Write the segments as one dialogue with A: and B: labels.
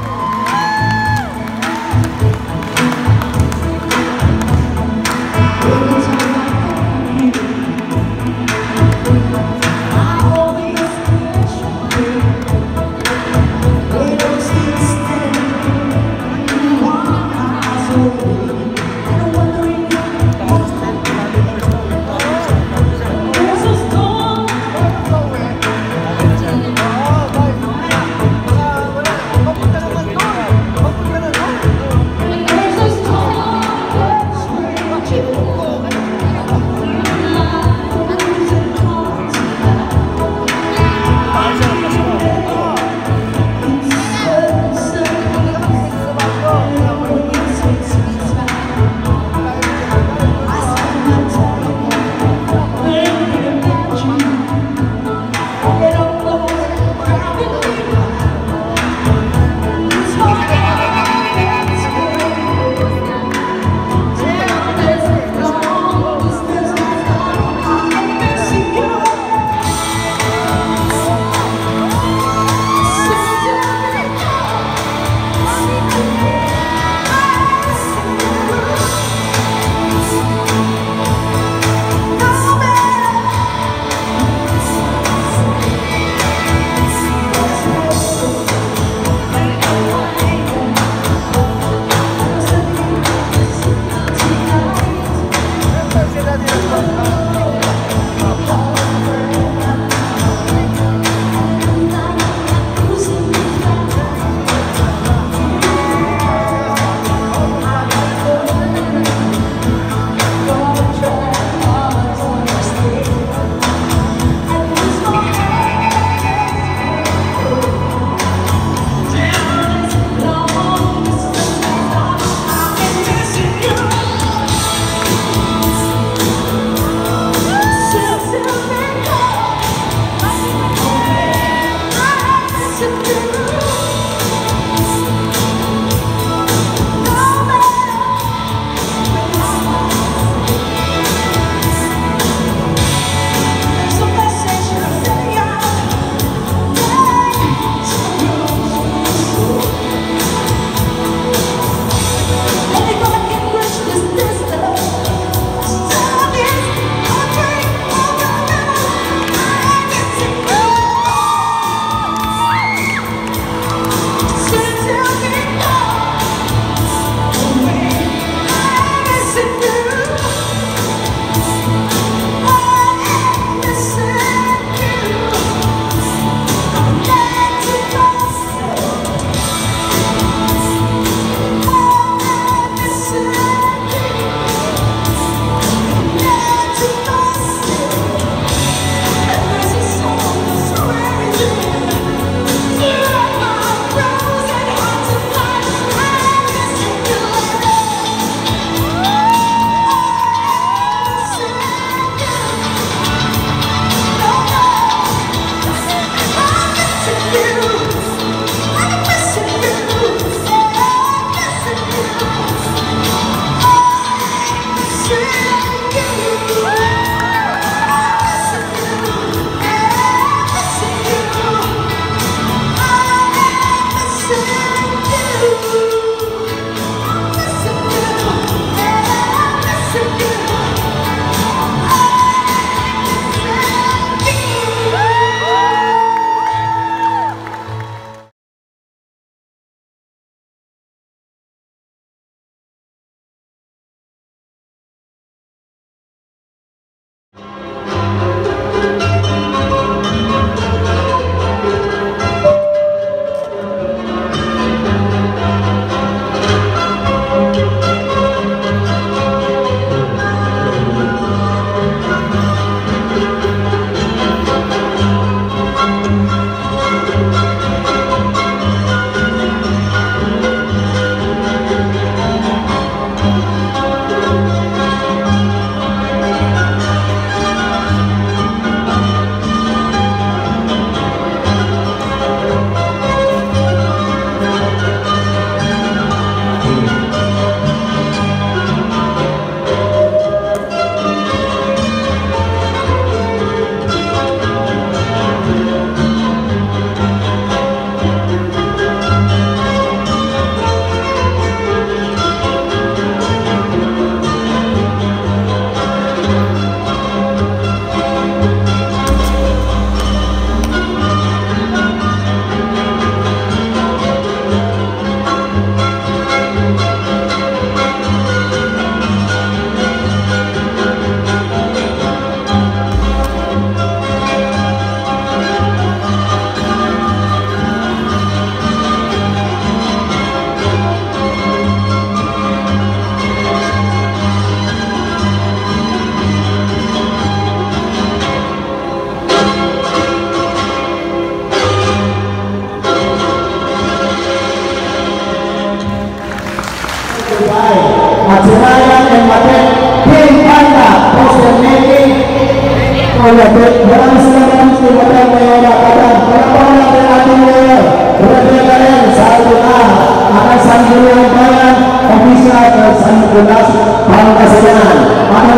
A: It's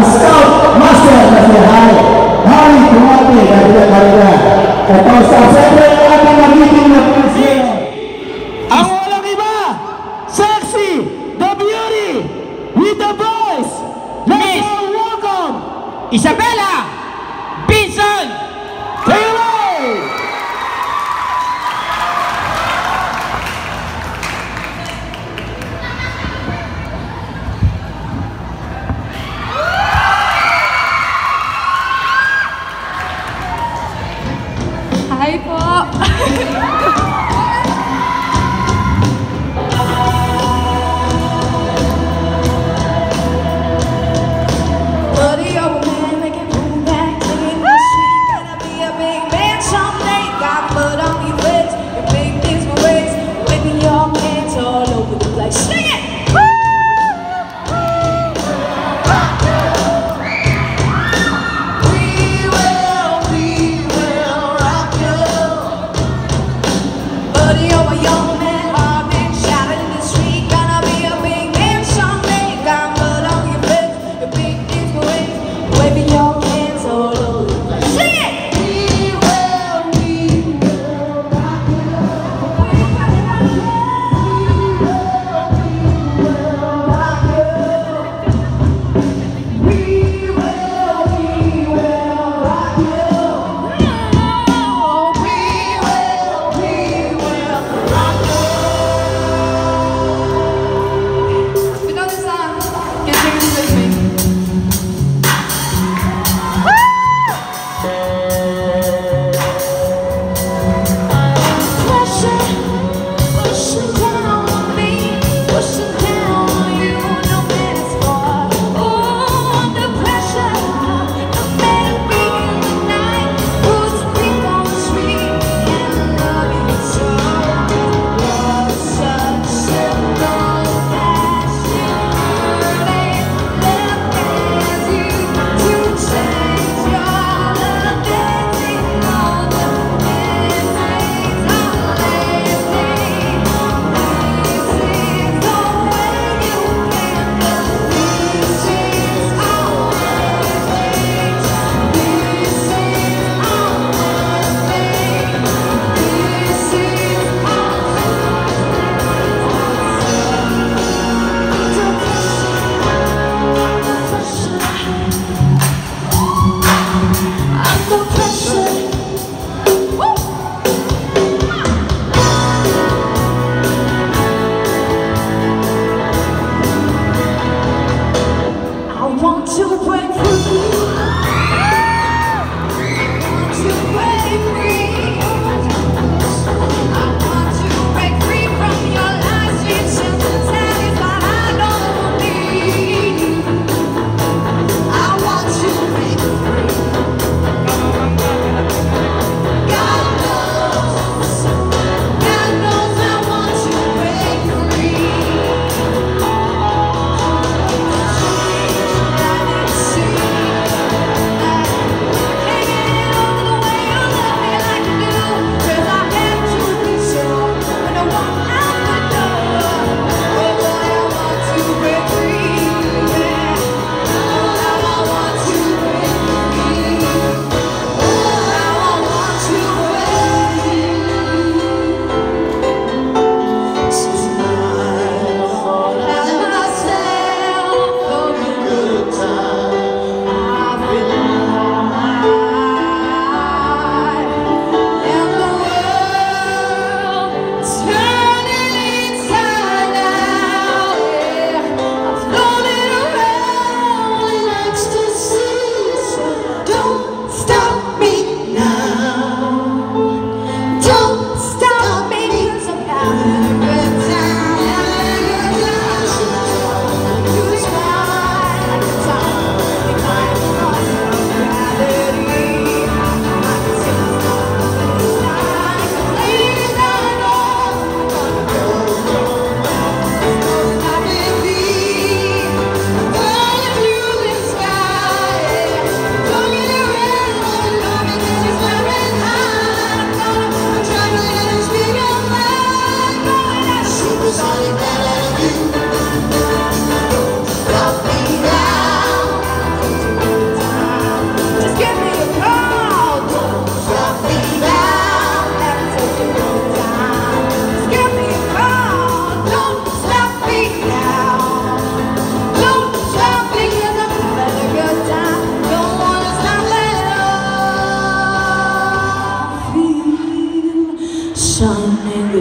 B: scout master dari hari hari dan dari
C: kepada kertas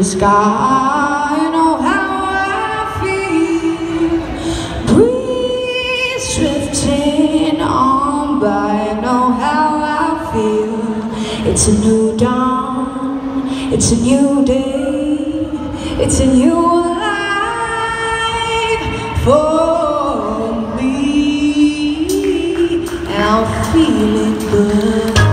A: sky. You know how I feel. Breeze drifting on by. You know how I feel. It's a new dawn. It's a new day. It's a new life for me. And I'm feeling good.